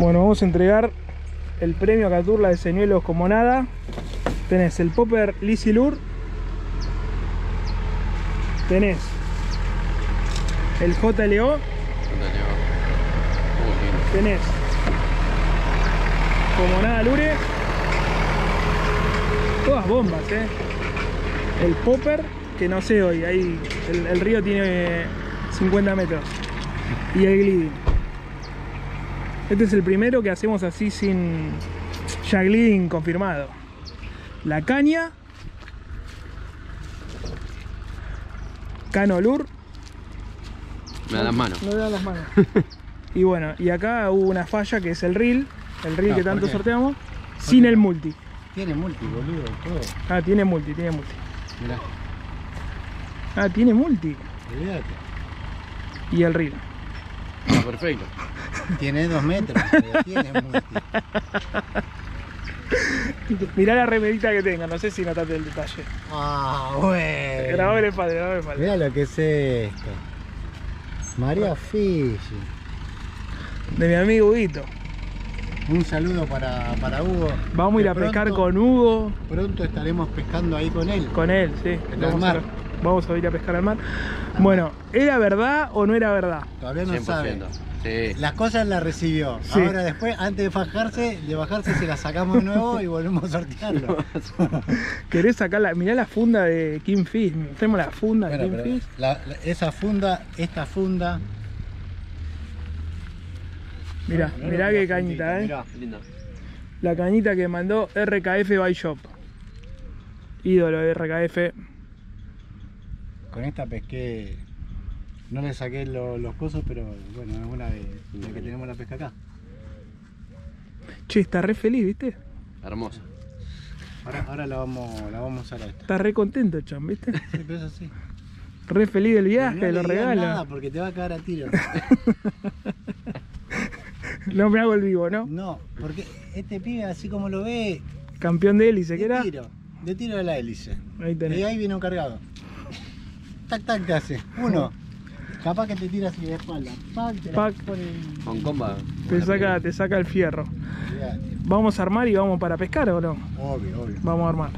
Bueno, vamos a entregar el premio a Caturla de señuelos como nada. Tenés el Popper Lizzy Lure. Tenés el JLO. Tenés como nada Lure. Todas bombas, eh. El Popper, que no sé hoy, ahí el, el río tiene 50 metros. Y el Gliding. Este es el primero que hacemos así sin ya Gliding confirmado. La caña. Cano Lure. Me da las manos. No le dan las manos. y bueno, y acá hubo una falla que es el reel, el reel Ah, que ¿por tanto sorteamos, sin el multi. Tiene multi, boludo, todo. Ah, tiene multi, tiene multi. Mirá, Ah, tiene multi. olvídate. Y el reel. Ah, perfecto. Tiene dos metros, pero tiene multi. Mirá la remerita que tenga, no sé si notaste el detalle. Ah, bueno. Grabame el padre, grabame el padre. Mirá lo que es esto. María Fishi. De mi amigo Huguito. Un saludo para, para Hugo. Vamos a ir a pescar con Hugo, Pronto estaremos pescando ahí con él. con él, sí. En el mar. Vamos a ir a pescar al mar. Bueno, ¿era verdad o no era verdad? Todavía no 100%. sabe. Sí. Las cosas las recibió. Sí. Ahora después, antes de bajarse, de bajarse se las sacamos de nuevo y volvemos a sortearlo. ¿Querés sacar la. Mirá la funda de King Fish. Tenemos la funda de Bueno, King pero Fish. la- la- esa funda, esta funda. Mirá, Mirá qué cañita, fundita, eh. mirá. Linda. La cañita que mandó RKF by Shop. Ídolo de RKF. Con esta pesqué. No le saqué lo- los cosos, pero bueno, es una de, de que tenemos la pesca acá. Che, está re feliz, ¿viste? Hermosa. Ahora, ahora la, vamos, la vamos a usar a esta. Está re contento, chon, ¿viste? Sí, pero es así. Re feliz del viaje, no de los regalos. nada porque te va a cagar a tiro. No me hago el vivo, ¿no? No, porque este pibe, así como lo ve, Campeón de hélice, ¿qué de era? tiro, de tiro de la hélice. Ahí Y tenés. ahí viene un cargado. Tac, tac, te hace. Uno. Capaz que te tira así de espalda. Pac, te Pac. Con comba. Te saca, te saca el fierro. ¿Vamos a armar y vamos para pescar o no? Obvio, obvio. Vamos a armar.